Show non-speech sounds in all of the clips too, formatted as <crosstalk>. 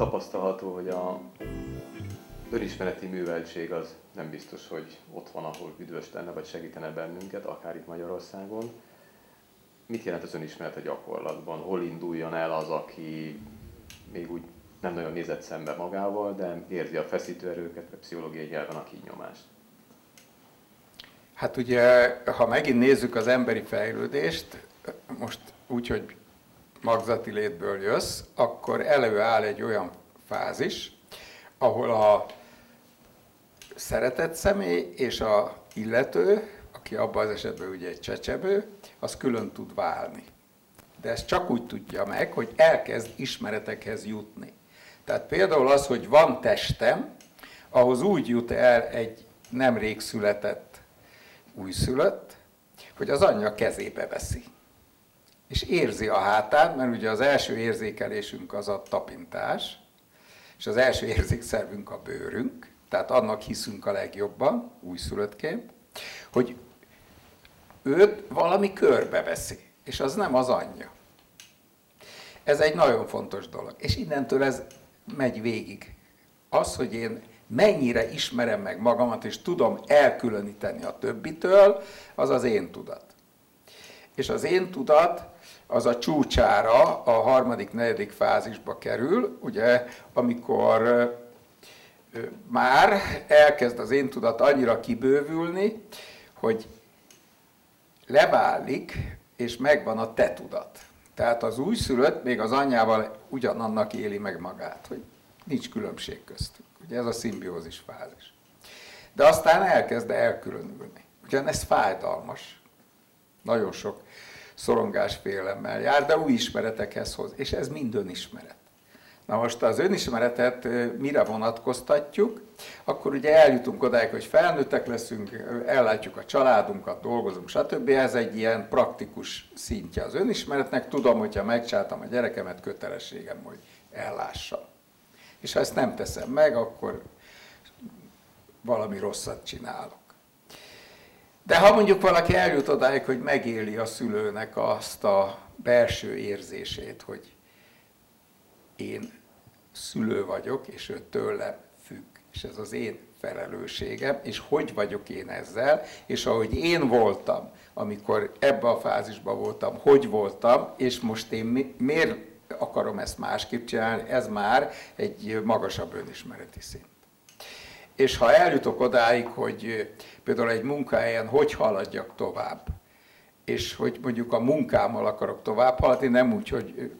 tapasztalható, hogy a önismereti műveltség az nem biztos, hogy ott van, ahol üdvös lenne, vagy segítene bennünket, akár itt Magyarországon. Mit jelent az önismeret a gyakorlatban? Hol induljon el az, aki még úgy nem nagyon nézett szembe magával, de érzi a feszítőerőket, vagy pszichológiai nyelven a kinyomást? Hát ugye, ha megint nézzük az emberi fejlődést, most úgy, hogy magzati létből jössz, akkor előáll egy olyan fázis, ahol a szeretett személy és a illető, aki abban az esetben ugye egy csecsebő, az külön tud válni. De ezt csak úgy tudja meg, hogy elkezd ismeretekhez jutni. Tehát például az, hogy van testem, ahhoz úgy jut el egy nemrég született újszülött, hogy az anyja kezébe veszi. És érzi a hátán, mert ugye az első érzékelésünk az a tapintás, és az első érzékszervünk a bőrünk, tehát annak hiszünk a legjobban, újszülöttként, hogy őt valami körbeveszi, és az nem az anyja. Ez egy nagyon fontos dolog. És innentől ez megy végig. Az, hogy én mennyire ismerem meg magamat, és tudom elkülöníteni a többitől, az az én tudat. És az én tudat az a csúcsára a harmadik, negyedik fázisba kerül, ugye, amikor már elkezd az én tudat annyira kibővülni, hogy leválik, és megvan a te tudat. Tehát az újszülött még az anyjával ugyanannak éli meg magát, hogy nincs különbség köztük. Ugye ez a szimbiózis fázis. De aztán elkezd elkülönülni. Ugyan ez fájdalmas. Nagyon sok szorongás félemmel jár, de új ismeretekhez hoz. És ez mind önismeret. Na most az önismeretet mire vonatkoztatjuk, akkor ugye eljutunk odáig, hogy felnőttek leszünk, ellátjuk a családunkat, dolgozunk, stb. Ez egy ilyen praktikus szintje az önismeretnek. Tudom, hogyha megcsáltam a gyerekemet, kötelességem, hogy ellássam. És ha ezt nem teszem meg, akkor valami rosszat csinálok. De ha mondjuk valaki eljut odáig, hogy megéli a szülőnek azt a belső érzését, hogy én szülő vagyok, és ő tőlem függ, és ez az én felelősségem, és hogy vagyok én ezzel, és ahogy én voltam, amikor ebbe a fázisban voltam, hogy voltam, és most én mi, miért akarom ezt másképp csinálni, ez már egy magasabb önismereti szint. És ha eljutok odáig, hogy például egy munkahelyen hogy haladjak tovább, és hogy mondjuk a munkámmal akarok tovább haladni, nem úgy, hogy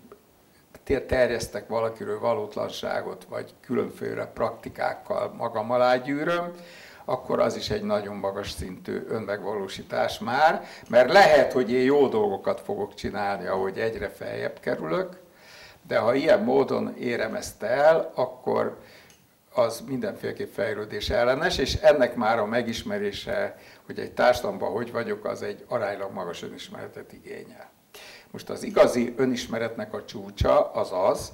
terjesztek valakiről valótlanságot, vagy különféle praktikákkal magam alá gyűröm, akkor az is egy nagyon magas szintű önmegvalósítás már, mert lehet, hogy én jó dolgokat fogok csinálni, ahogy egyre feljebb kerülök, de ha ilyen módon érem ezt el, akkor az mindenféleképp fejlődés ellenes, és ennek már a megismerése, hogy egy társadalomban hogy vagyok, az egy aránylag magas önismeretet igényel. Most az igazi önismeretnek a csúcsa az az,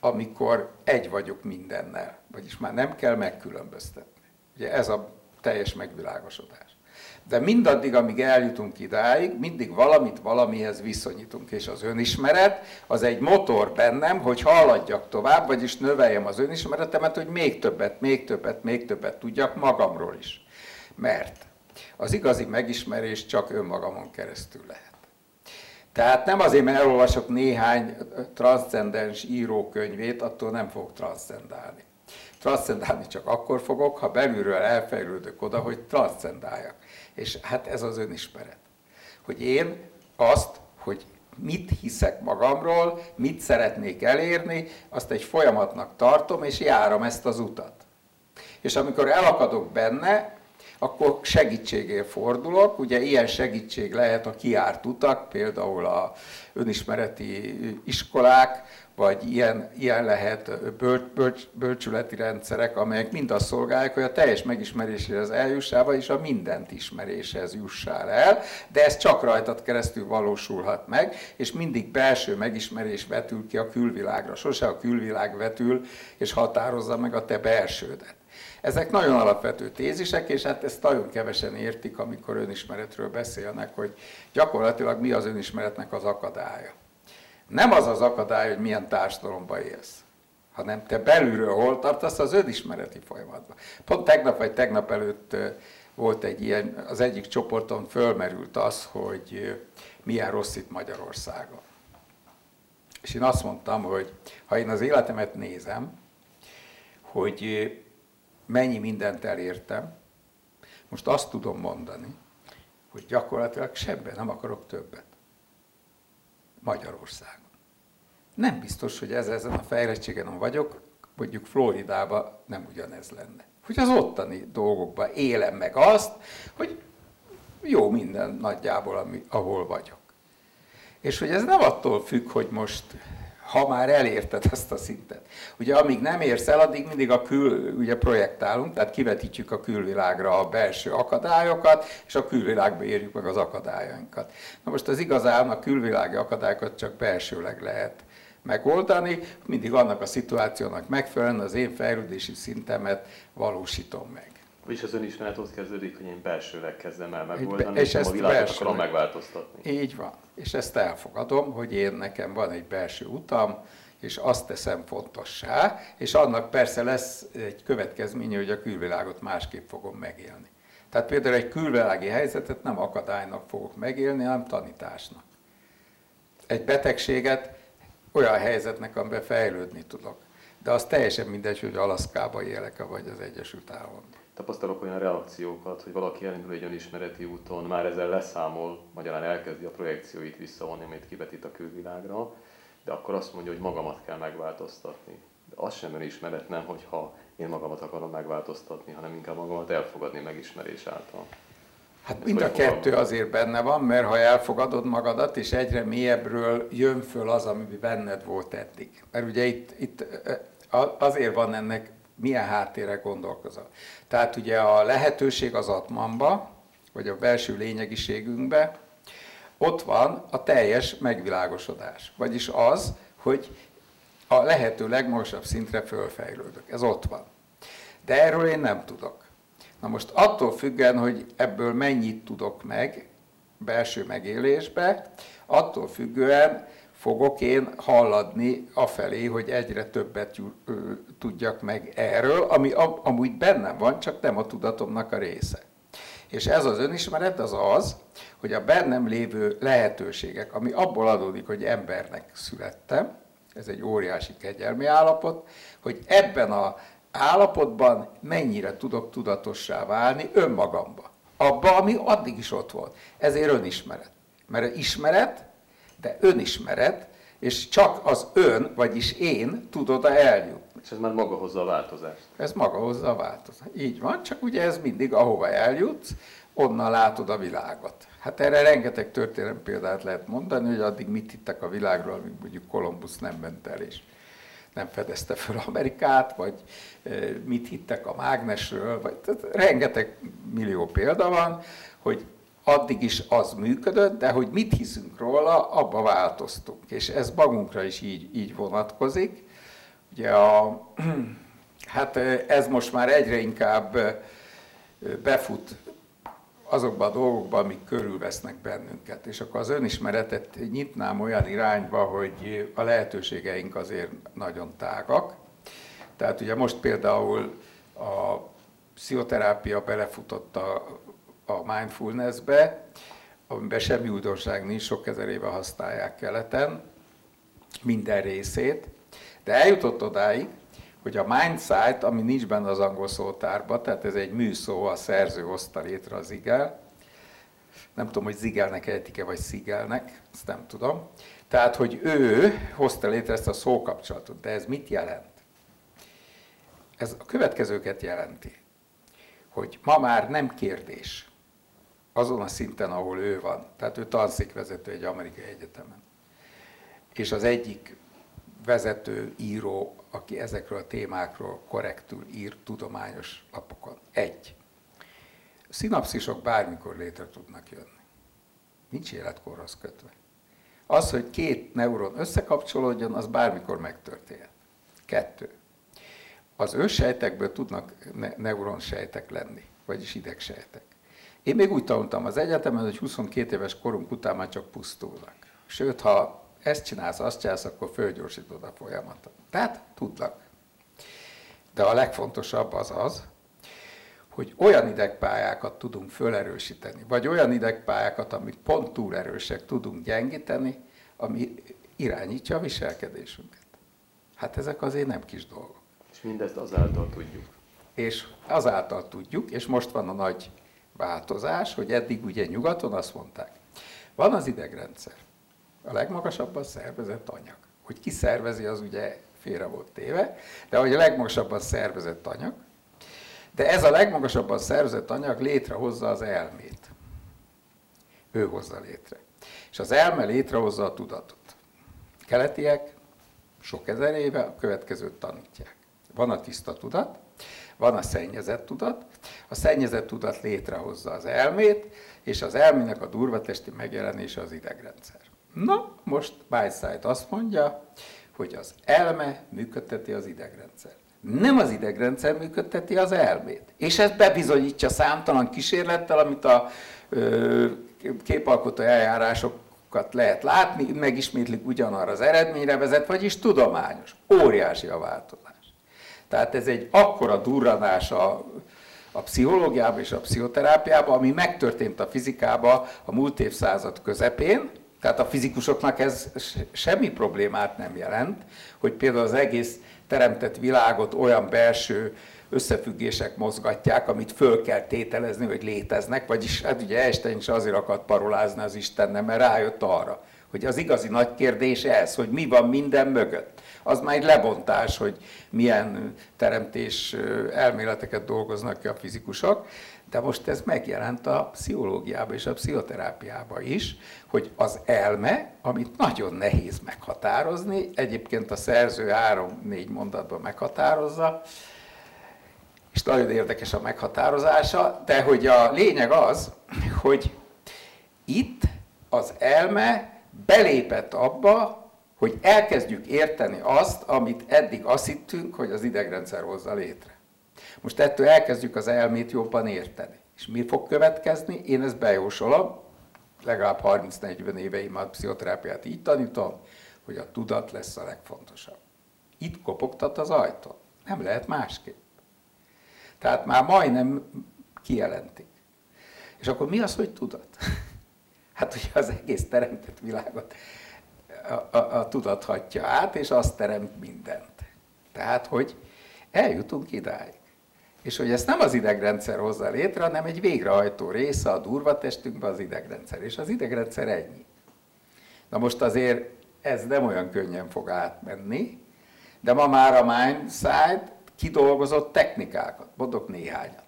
amikor egy vagyok mindennel, vagyis már nem kell megkülönböztetni. Ugye ez a teljes megvilágosodás. De mindaddig, amíg eljutunk idáig, mindig valamit valamihez viszonyítunk, és az önismeret az egy motor bennem, hogy haladjak tovább, vagyis növeljem az önismeretemet, hogy még többet, még többet, még többet tudjak magamról is. Mert az igazi megismerés csak önmagamon keresztül lehet. Tehát nem azért, mert elolvasok néhány transzcendens írókönyvét, attól nem fogok transzcendálni. Transzcendálni csak akkor fogok, ha belülről elfejlődök oda, hogy transzcendáljak. És hát ez az önismeret. Hogy én azt, hogy mit hiszek magamról, mit szeretnék elérni, azt egy folyamatnak tartom, és járom ezt az utat. És amikor elakadok benne, akkor segítségért fordulok. Ugye ilyen segítség lehet a kiárt utak, például a önismereti iskolák, vagy ilyen, ilyen lehet bölcs, bölcs, bölcsületi rendszerek, amelyek mind azt szolgálják, hogy a teljes megismeréséhez eljussál, vagyis a mindent ismeréshez jussál el, de ez csak rajtad keresztül valósulhat meg, és mindig belső megismerés vetül ki a külvilágra. Sose a külvilág vetül és határozza meg a te belsődet. Ezek nagyon alapvető tézisek, és hát ezt nagyon kevesen értik, amikor önismeretről beszélnek, hogy gyakorlatilag mi az önismeretnek az akadálya. Nem az az akadály, hogy milyen társadalomban élsz, hanem te belülről hol tartasz az önismereti folyamatban. Pont tegnap vagy tegnap előtt volt egy ilyen, az egyik csoporton fölmerült az, hogy milyen rossz itt Magyarországon. És én azt mondtam, hogy ha én az életemet nézem, hogy mennyi mindent elértem, most azt tudom mondani, hogy gyakorlatilag sebben nem akarok többet. Magyarországon. Nem biztos, hogy ez ezen a fejlettségen vagyok, mondjuk Floridában nem ugyanez lenne. Hogy az ottani dolgokban élem meg azt, hogy jó minden nagyjából, ami, ahol vagyok. És hogy ez nem attól függ, hogy most ha már elérted azt a szintet. Ugye amíg nem érsz el, addig mindig a kül, ugye projektálunk, tehát kivetítjük a külvilágra a belső akadályokat, és a külvilágba érjük meg az akadályainkat. Na most az igazán a külvilági akadályokat csak belsőleg lehet megoldani, mindig annak a szituációnak megfelelően az én fejlődési szintemet valósítom meg. És az önismeret ott kezdődik, hogy én belsőleg kezdem el megoldani, és ezt a világot belsőleg. akarom megváltoztatni. Így van. És ezt elfogadom, hogy én nekem van egy belső utam, és azt teszem fontossá, és annak persze lesz egy következménye, hogy a külvilágot másképp fogom megélni. Tehát például egy külvilági helyzetet nem akadálynak fogok megélni, hanem tanításnak. Egy betegséget olyan helyzetnek, amiben fejlődni tudok. De az teljesen mindegy, hogy Alaszkába élek vagy az Egyesült Államokban. Tapasztalok olyan reakciókat, hogy valaki elindul egy önismereti úton, már ezzel leszámol, magyarán elkezdi a projekcióit visszavonni, amit kivetít a külvilágra, de akkor azt mondja, hogy magamat kell megváltoztatni. De az sem önismeret nem, hogyha én magamat akarom megváltoztatni, hanem inkább magamat elfogadni megismerés által. Hát mind a kettő azért benne van, mert ha elfogadod magadat, és egyre mélyebbről jön föl az, ami benned volt eddig. Mert ugye itt, itt azért van ennek milyen háttérre gondolkozol. Tehát ugye a lehetőség az atmamba, vagy a belső lényegiségünkbe, ott van a teljes megvilágosodás. Vagyis az, hogy a lehető legmagasabb szintre fölfejlődök. Ez ott van. De erről én nem tudok. Na most attól függően, hogy ebből mennyit tudok meg belső megélésbe, attól függően fogok én halladni afelé, hogy egyre többet tudjak meg erről, ami amúgy bennem van, csak nem a tudatomnak a része. És ez az önismeret az az, hogy a bennem lévő lehetőségek, ami abból adódik, hogy embernek születtem, ez egy óriási kegyelmi állapot, hogy ebben a állapotban mennyire tudok tudatossá válni önmagamba. Abba, ami addig is ott volt. Ezért önismeret. Mert ismeret, de önismeret, és csak az ön, vagyis én tud oda eljutni. És ez már maga hozza a változást. Ez maga hozza a változást. Így van, csak ugye ez mindig ahova eljutsz, onnan látod a világot. Hát erre rengeteg történelmi példát lehet mondani, hogy addig mit hittek a világról, amíg mondjuk Kolumbusz nem ment el, és nem fedezte fel Amerikát, vagy mit hittek a mágnesről, vagy tehát rengeteg millió példa van, hogy addig is az működött, de hogy mit hiszünk róla, abba változtunk. És ez magunkra is így, így vonatkozik. Ugye a, <clears throat> hát ez most már egyre inkább befut azokban a dolgokban, amik körülvesznek bennünket. És akkor az önismeretet nyitnám olyan irányba, hogy a lehetőségeink azért nagyon tágak. Tehát ugye most például a pszichoterápia belefutott a, a mindfulnessbe, amiben semmi újdonság nincs, sok ezer éve használják keleten, minden részét, de eljutott odáig, hogy a mindsight, ami nincs benne az angol szótárban, tehát ez egy műszó, a szerző hozta létre az igel, nem tudom, hogy zigelnek ejtik-e, vagy szigelnek, ezt nem tudom. Tehát, hogy ő hozta létre ezt a szókapcsolatot, de ez mit jelent? Ez a következőket jelenti, hogy ma már nem kérdés azon a szinten, ahol ő van. Tehát ő tanszékvezető egy amerikai egyetemen. És az egyik vezető író, aki ezekről a témákról korrektül ír tudományos lapokon. Egy. Szinapszisok bármikor létre tudnak jönni. Nincs életkorhoz kötve. Az, hogy két neuron összekapcsolódjon, az bármikor megtörténhet. Kettő. Az őssejtekből tudnak ne- neuronsejtek lenni, vagyis idegsejtek. Én még úgy tanultam az egyetemen, hogy 22 éves korunk után már csak pusztulnak. Sőt, ha ezt csinálsz, azt csinálsz, akkor fölgyorsítod a folyamatot. Tehát tudnak De a legfontosabb az az, hogy olyan idegpályákat tudunk fölerősíteni, vagy olyan idegpályákat, amik pont túl erősek, tudunk gyengíteni, ami irányítja a viselkedésünket. Hát ezek azért nem kis dolgok. És mindezt azáltal tudjuk. És azáltal tudjuk, és most van a nagy változás, hogy eddig ugye nyugaton azt mondták, van az idegrendszer, a legmagasabban szervezett anyag. Hogy ki szervezi, az ugye félre volt téve, de hogy a legmagasabban szervezett anyag, de ez a legmagasabban szervezett anyag létrehozza az elmét. Ő hozza létre. És az elme létrehozza a tudatot. Keletiek sok ezer éve a következőt tanítják. Van a tiszta tudat, van a szennyezett tudat, a szennyezett tudat létrehozza az elmét, és az elmének a durvatesti megjelenése az idegrendszer. Na, most Weisside azt mondja, hogy az elme működteti az idegrendszert. Nem az idegrendszer működteti az elmét. És ezt bebizonyítja számtalan kísérlettel, amit a ö, képalkotó eljárásokat lehet látni, megismétlik ugyanarra az eredményre vezet, vagyis tudományos. Óriási a változás. Tehát ez egy akkora durranás a, a pszichológiában és a pszichoterápiában, ami megtörtént a fizikában a múlt évszázad közepén, tehát a fizikusoknak ez semmi problémát nem jelent, hogy például az egész teremtett világot olyan belső összefüggések mozgatják, amit föl kell tételezni, hogy léteznek, vagyis hát ugye Einstein is azért akart parolázni az Istenne, mert rájött arra, hogy az igazi nagy kérdés ez, hogy mi van minden mögött. Az már egy lebontás, hogy milyen teremtés elméleteket dolgoznak ki a fizikusok, de most ez megjelent a pszichológiában és a pszichoterápiában is, hogy az elme, amit nagyon nehéz meghatározni, egyébként a szerző három-négy mondatban meghatározza, és nagyon érdekes a meghatározása, de hogy a lényeg az, hogy itt az elme belépett abba, hogy elkezdjük érteni azt, amit eddig azt hittünk, hogy az idegrendszer hozza létre. Most ettől elkezdjük az elmét jobban érteni. És mi fog következni? Én ezt bejósolom, legalább 30-40 éveim a pszichoterápiát így tanítom, hogy a tudat lesz a legfontosabb. Itt kopogtat az ajtó. Nem lehet másképp. Tehát már majdnem kijelentik. És akkor mi az, hogy tudat? <laughs> Hát hogy az egész teremtett világot a, a, a át, és azt teremt mindent. Tehát, hogy eljutunk idáig. És hogy ezt nem az idegrendszer hozza létre, hanem egy végrehajtó része a durva testünkben az idegrendszer. És az idegrendszer ennyi. Na most azért ez nem olyan könnyen fog átmenni, de ma már a Mindside kidolgozott technikákat, mondok néhányat.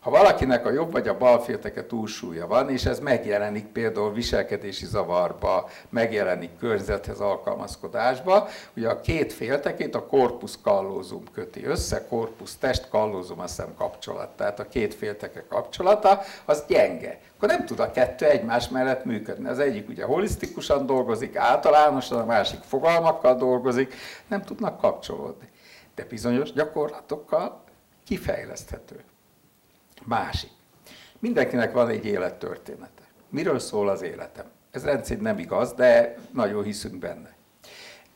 Ha valakinek a jobb vagy a bal félteke túlsúlya van, és ez megjelenik például viselkedési zavarba, megjelenik környezethez alkalmazkodásba, ugye a két féltekét a korpusz kallózum köti össze, korpusz test kallózum a szem kapcsolat, tehát a két félteke kapcsolata az gyenge. Akkor nem tud a kettő egymás mellett működni. Az egyik ugye holisztikusan dolgozik, általánosan, a másik fogalmakkal dolgozik, nem tudnak kapcsolódni. De bizonyos gyakorlatokkal kifejleszthető. Másik. Mindenkinek van egy élettörténete. Miről szól az életem? Ez rendszerint nem igaz, de nagyon hiszünk benne.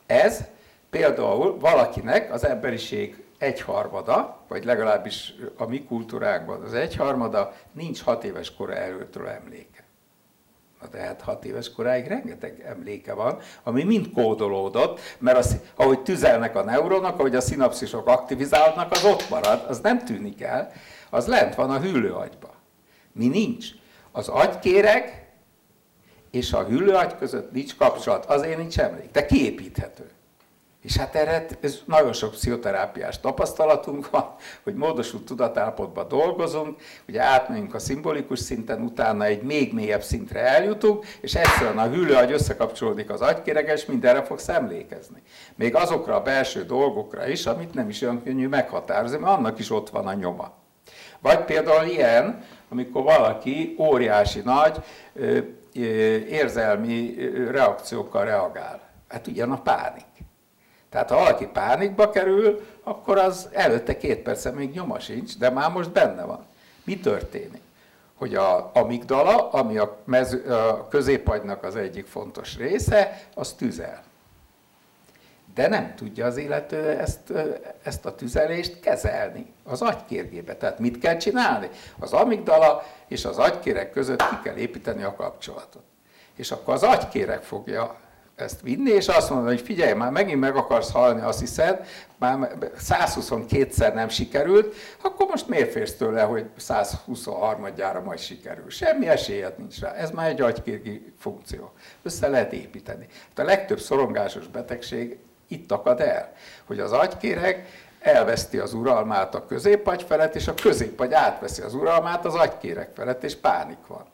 Ez például valakinek az emberiség egyharmada, vagy legalábbis a mi kultúránkban az egyharmada, nincs hat éves kora előttől emléke. Na de hát hat éves koráig rengeteg emléke van, ami mind kódolódott, mert az, ahogy tüzelnek a neuronok, ahogy a szinapszisok aktivizálódnak, az ott marad, az nem tűnik el az lent van a hüllőagyba. Mi nincs. Az agykéreg és a hüllőagy között nincs kapcsolat, azért nincs emlék, de kiépíthető. És hát erre ez nagyon sok pszichoterápiás tapasztalatunk van, hogy módosult tudatállapotban dolgozunk, ugye átmegyünk a szimbolikus szinten, utána egy még mélyebb szintre eljutunk, és egyszerűen a hüllőagy összekapcsolódik az agykéreges, mindenre fogsz emlékezni. Még azokra a belső dolgokra is, amit nem is olyan könnyű meghatározni, mert annak is ott van a nyoma. Vagy például ilyen, amikor valaki óriási nagy érzelmi reakciókkal reagál. Hát ugyan a pánik. Tehát ha valaki pánikba kerül, akkor az előtte két perce még nyoma sincs, de már most benne van. Mi történik? Hogy a amigdala, ami a, mező, a középagynak az egyik fontos része, az tüzel. De nem tudja az illető ezt, ezt a tüzelést kezelni az agykérgébe. Tehát mit kell csinálni? Az amigdala és az agykérek között ki kell építeni a kapcsolatot. És akkor az agykérek fogja ezt vinni, és azt mondani, hogy figyelj, már megint meg akarsz halni, azt hiszed, már 122-szer nem sikerült, akkor most miért férsz tőle, hogy 123-gyára majd sikerül? Semmi esélyed nincs rá. Ez már egy agykérgi funkció. Össze lehet építeni. Hát a legtöbb szorongásos betegség itt akad el, hogy az agykéreg elveszti az uralmát a középagy felett, és a középagy átveszi az uralmát az agykéreg felett, és pánik van.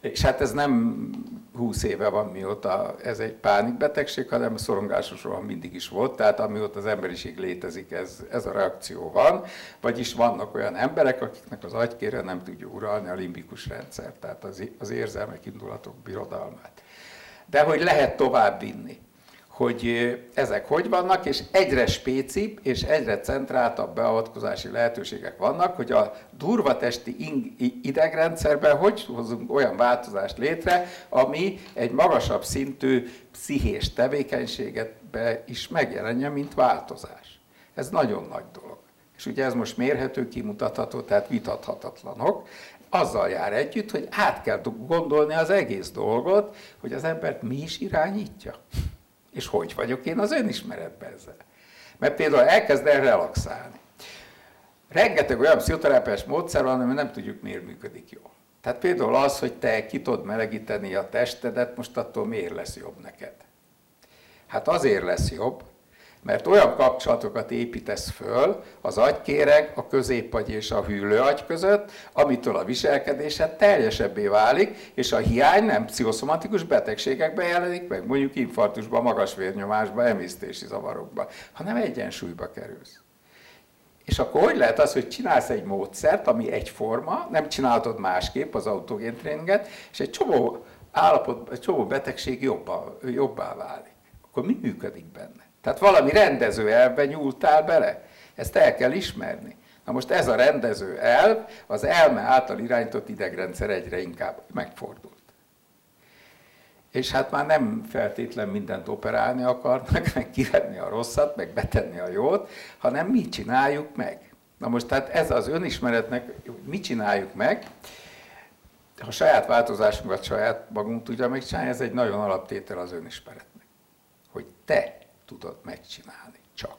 És hát ez nem 20 éve van, mióta ez egy pánikbetegség, hanem szorongásos roham mindig is volt, tehát amióta az emberiség létezik, ez, ez a reakció van, vagyis vannak olyan emberek, akiknek az agykére nem tudja uralni a limbikus rendszer, tehát az, az érzelmek, indulatok birodalmát. De hogy lehet tovább vinni hogy ezek hogy vannak, és egyre spécibb és egyre centráltabb beavatkozási lehetőségek vannak, hogy a durva testi idegrendszerben hogy hozunk olyan változást létre, ami egy magasabb szintű pszichés tevékenységet be is megjelenjen, mint változás. Ez nagyon nagy dolog. És ugye ez most mérhető, kimutatható, tehát vitathatatlanok. Azzal jár együtt, hogy át kell gondolni az egész dolgot, hogy az embert mi is irányítja. És hogy vagyok én az önismeretben ezzel? Mert például elkezd el relaxálni. Rengeteg olyan pszichoterápiás módszer van, ami nem tudjuk miért működik jól. Tehát például az, hogy te ki tudod melegíteni a testedet, most attól miért lesz jobb neked? Hát azért lesz jobb, mert olyan kapcsolatokat építesz föl az agykéreg, a középagy és a hűlőagy között, amitől a viselkedésed teljesebbé válik, és a hiány nem pszichoszomatikus betegségekben jelenik meg, mondjuk infarktusban, magas vérnyomásban, emésztési zavarokban, hanem egyensúlyba kerülsz. És akkor hogy lehet az, hogy csinálsz egy módszert, ami egyforma, nem csinálhatod másképp az autogén tréninget, és egy csomó állapot, egy csomó betegség jobbá, jobbá válik. Akkor mi működik benne? Tehát valami rendező elvben nyúltál bele. Ezt el kell ismerni. Na most ez a rendező elv az elme által irányított idegrendszer egyre inkább megfordult. És hát már nem feltétlen mindent operálni akarnak, meg kivenni a rosszat, meg betenni a jót, hanem mi csináljuk meg. Na most tehát ez az önismeretnek, mi csináljuk meg, ha saját változásunkat saját magunk tudja megcsinálni, ez egy nagyon alaptétel az önismeretnek. Hogy te tudod megcsinálni, csak.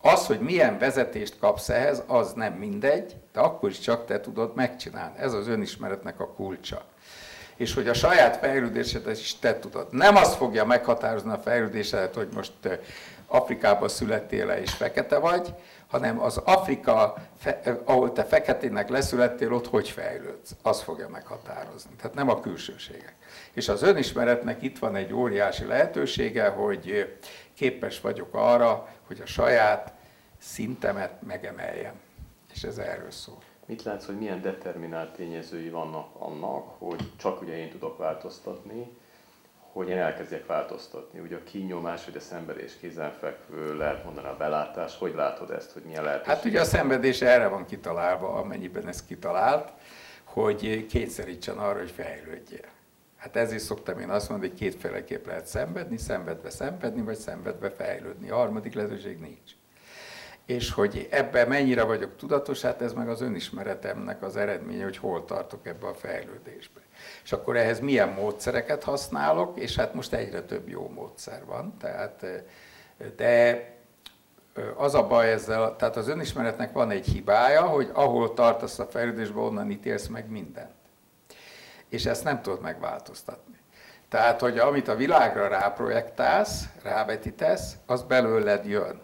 Az, hogy milyen vezetést kapsz ehhez, az nem mindegy, de akkor is csak te tudod megcsinálni. Ez az önismeretnek a kulcsa. És hogy a saját fejlődésedet is te tudod. Nem az fogja meghatározni a fejlődésedet, hogy most Afrikában születtél -e és fekete vagy, hanem az Afrika, ahol te feketének leszülettél, ott hogy fejlődsz, az fogja meghatározni. Tehát nem a külsőségek. És az önismeretnek itt van egy óriási lehetősége, hogy képes vagyok arra, hogy a saját szintemet megemeljem. És ez erről szól. Mit látsz, hogy milyen determinált tényezői vannak annak, hogy csak ugye én tudok változtatni, hogy én elkezdjek változtatni. Ugye a kinyomás, vagy a szenvedés kézenfekvő, lehet mondani a belátás, hogy látod ezt, hogy milyen lehet? Hát ugye a szenvedés erre van kitalálva, amennyiben ez kitalált, hogy kényszerítsen arra, hogy fejlődjél. Hát ezért szoktam én azt mondani, hogy kétféleképp lehet szenvedni, szenvedve szenvedni, vagy szenvedve fejlődni. A harmadik lehetőség nincs. És hogy ebben mennyire vagyok tudatos, hát ez meg az önismeretemnek az eredménye, hogy hol tartok ebbe a fejlődésbe. És akkor ehhez milyen módszereket használok, és hát most egyre több jó módszer van. Tehát, de az a baj ezzel, tehát az önismeretnek van egy hibája, hogy ahol tartasz a fejlődésben, onnan ítélsz meg mindent és ezt nem tudod megváltoztatni. Tehát, hogy amit a világra ráprojektálsz, rávetítesz, az belőled jön.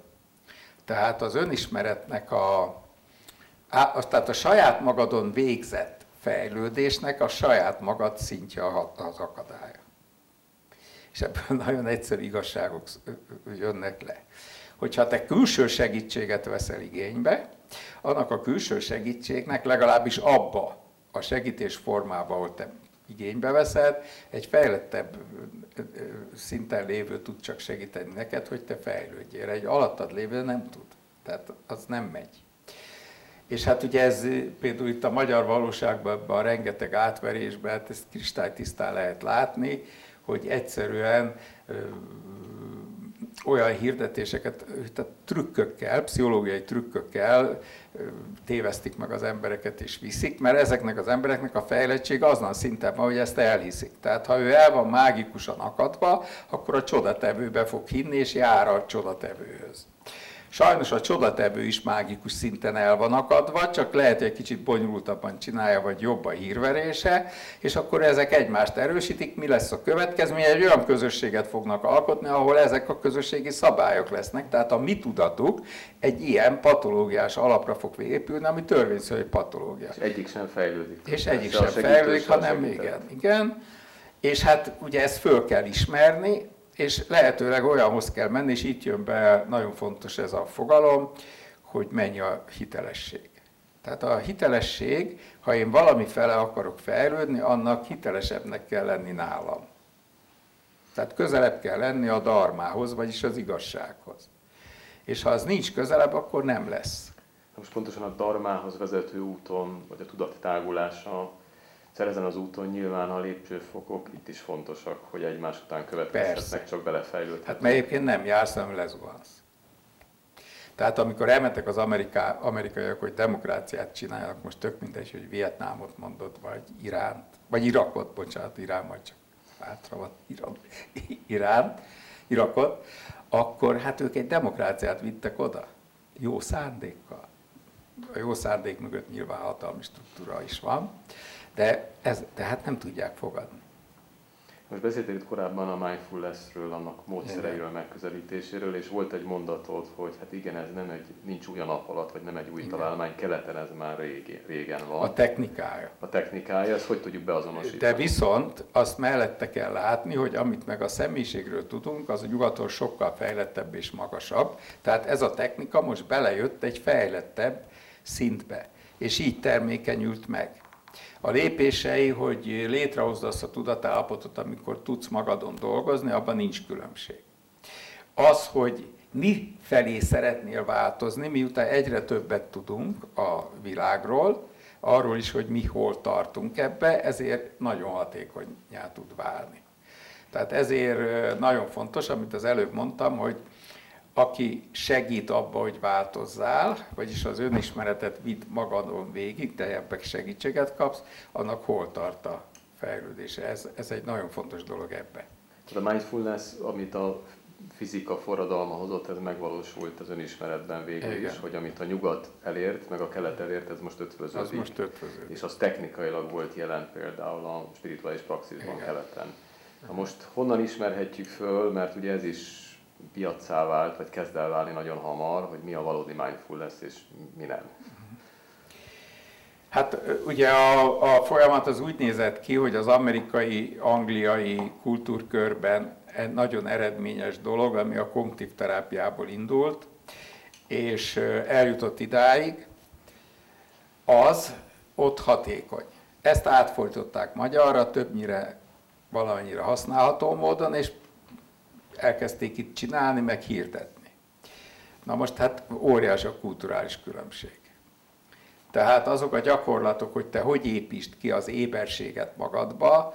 Tehát az önismeretnek a, a, tehát a saját magadon végzett fejlődésnek a saját magad szintje az akadálya. És ebből nagyon egyszerű igazságok jönnek le. Hogyha te külső segítséget veszel igénybe, annak a külső segítségnek legalábbis abba a segítés formában, ahol te igénybe veszed, egy fejlettebb szinten lévő tud csak segíteni neked, hogy te fejlődjél. Egy alattad lévő nem tud. Tehát az nem megy. És hát ugye ez például itt a magyar valóságban, ebben a rengeteg átverésben, hát ezt kristálytisztán lehet látni, hogy egyszerűen olyan hirdetéseket, tehát trükkökkel, pszichológiai trükkökkel tévesztik meg az embereket és viszik, mert ezeknek az embereknek a fejlettség azon szinten van, hogy ezt elhiszik. Tehát ha ő el van mágikusan akadva, akkor a csodatevőbe fog hinni, és jár a csodatevőhöz. Sajnos a csodatevő is mágikus szinten el van akadva, csak lehet, hogy egy kicsit bonyolultabban csinálja, vagy jobb a hírverése, és akkor ezek egymást erősítik. Mi lesz a következmény? Egy olyan közösséget fognak alkotni, ahol ezek a közösségi szabályok lesznek. Tehát a mi tudatuk egy ilyen patológiás alapra fog épülni, ami törvényszerű patológia. És egyik sem fejlődik. És egyik sem fejlődik, hanem igen, igen. És hát ugye ezt föl kell ismerni, és lehetőleg olyanhoz kell menni, és itt jön be, nagyon fontos ez a fogalom, hogy mennyi a hitelesség. Tehát a hitelesség, ha én valami fele akarok fejlődni, annak hitelesebbnek kell lenni nálam. Tehát közelebb kell lenni a darmához, vagyis az igazsághoz. És ha az nincs közelebb, akkor nem lesz. Most pontosan a darmához vezető úton, vagy a tudat ezen az úton nyilván a lépcsőfokok itt is fontosak, hogy egymás után következhetnek, csak belefejlődhetnek. Hát mert egyébként nem jársz, hanem lezuhansz. Tehát amikor elmentek az Ameriká, amerikaiak, hogy demokráciát csináljanak, most tök mindegy, hogy Vietnámot mondott, vagy Iránt, vagy Irakot, bocsánat, Irán majd csak hátra van, Irán, <laughs> Irán, Irakot, akkor hát ők egy demokráciát vittek oda, jó szándékkal. A jó szándék mögött nyilván hatalmi struktúra is van, de ez, tehát nem tudják fogadni. Most beszéltél itt korábban a mindfulnessről, annak módszereiről, megközelítéséről, és volt egy mondatod, hogy hát igen, ez nem egy, nincs új nap alatt, vagy nem egy új igen. találmány, keleten ez már régen, régen van. A technikája. A technikája, ezt hogy tudjuk beazonosítani? De viszont azt mellette kell látni, hogy amit meg a személyiségről tudunk, az a nyugaton sokkal fejlettebb és magasabb. Tehát ez a technika most belejött egy fejlettebb szintbe, és így termékenyült meg. A lépései, hogy létrehozd azt a tudatállapotot, amikor tudsz magadon dolgozni, abban nincs különbség. Az, hogy mi felé szeretnél változni, miután egyre többet tudunk a világról, arról is, hogy mi hol tartunk ebbe, ezért nagyon hatékonyá tud válni. Tehát ezért nagyon fontos, amit az előbb mondtam, hogy aki segít abba, hogy változzál, vagyis az önismeretet vidd magadon végig, de ebben segítséget kapsz, annak hol tart a fejlődése. Ez, ez egy nagyon fontos dolog ebbe. A mindfulness, amit a fizika forradalma hozott, ez megvalósult az önismeretben végül Igen. is, hogy amit a nyugat elért, meg a kelet elért, ez most ötvöződik. Az most ötvöződik. És az technikailag volt jelen például a spirituális praxisban Igen. keleten. Na most honnan ismerhetjük föl, mert ugye ez is piaccá vált, vagy kezd el válni nagyon hamar, hogy mi a valódi mindfulness és mi nem. Hát ugye a, a folyamat az úgy nézett ki, hogy az amerikai, angliai kultúrkörben egy nagyon eredményes dolog, ami a kognitív terápiából indult, és eljutott idáig, az ott hatékony. Ezt átfolytották magyarra, többnyire valamennyire használható módon, és elkezdték itt csinálni, meg hirdetni. Na most hát óriás a kulturális különbség. Tehát azok a gyakorlatok, hogy te hogy építsd ki az éberséget magadba,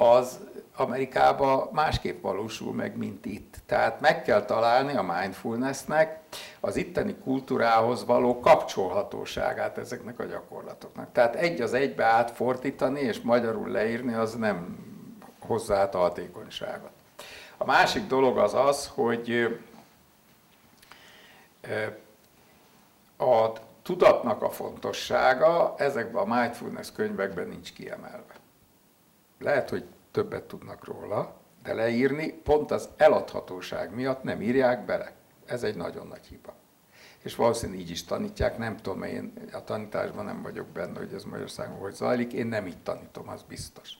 az Amerikában másképp valósul meg, mint itt. Tehát meg kell találni a mindfulnessnek az itteni kultúrához való kapcsolhatóságát ezeknek a gyakorlatoknak. Tehát egy az egybe átfordítani és magyarul leírni, az nem hozzá a hatékonyságot. A másik dolog az az, hogy a tudatnak a fontossága ezekben a mindfulness könyvekben nincs kiemelve. Lehet, hogy többet tudnak róla, de leírni pont az eladhatóság miatt nem írják bele. Ez egy nagyon nagy hiba. És valószínűleg így is tanítják, nem tudom, én a tanításban nem vagyok benne, hogy ez Magyarországon hogy zajlik, én nem így tanítom, az biztos.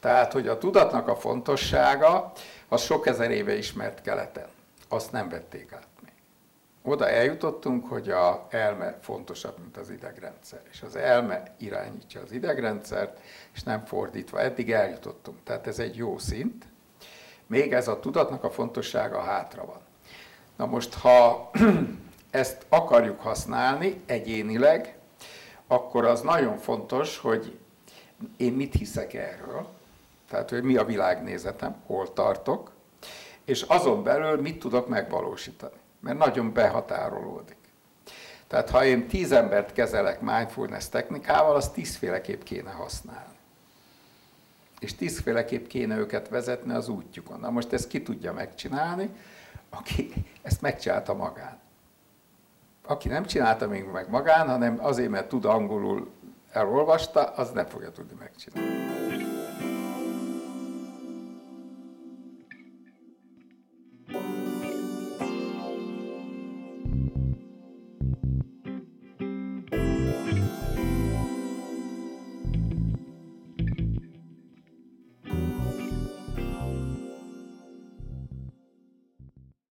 Tehát, hogy a tudatnak a fontossága, az sok ezer éve ismert keleten. Azt nem vették át még. Oda eljutottunk, hogy a elme fontosabb, mint az idegrendszer. És az elme irányítja az idegrendszert, és nem fordítva. Eddig eljutottunk. Tehát ez egy jó szint. Még ez a tudatnak a fontossága hátra van. Na most, ha <clears throat> ezt akarjuk használni egyénileg, akkor az nagyon fontos, hogy én mit hiszek erről, tehát hogy mi a világnézetem, hol tartok, és azon belül mit tudok megvalósítani. Mert nagyon behatárolódik. Tehát ha én tíz embert kezelek mindfulness technikával, az tízféleképp kéne használni. És tízféleképp kéne őket vezetni az útjukon. Na most ezt ki tudja megcsinálni, aki ezt megcsinálta magán. Aki nem csinálta még meg magán, hanem azért, mert tud angolul elolvasta, az nem fogja tudni megcsinálni.